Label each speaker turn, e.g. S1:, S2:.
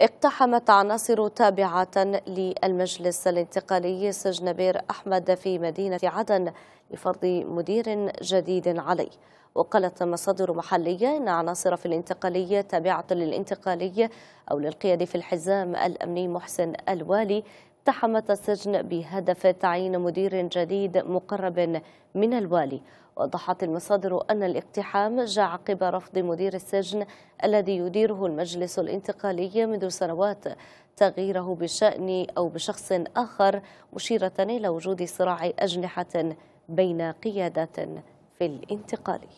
S1: اقتحمت عناصر تابعة للمجلس الانتقالي سجن بير أحمد في مدينة عدن لفرض مدير جديد عليه. وقالت مصادر محلية إن عناصر في الانتقالية تابعة للانتقالي أو للقيادة في الحزام الأمني محسن الوالي اقتحمت السجن بهدف تعيين مدير جديد مقرب من الوالي. وضحت المصادر أن الاقتحام جاء عقب رفض مدير السجن الذي يديره المجلس الانتقالي منذ سنوات تغييره بشأن أو بشخص آخر مشيرة إلى وجود صراع أجنحة بين قيادات في الانتقالي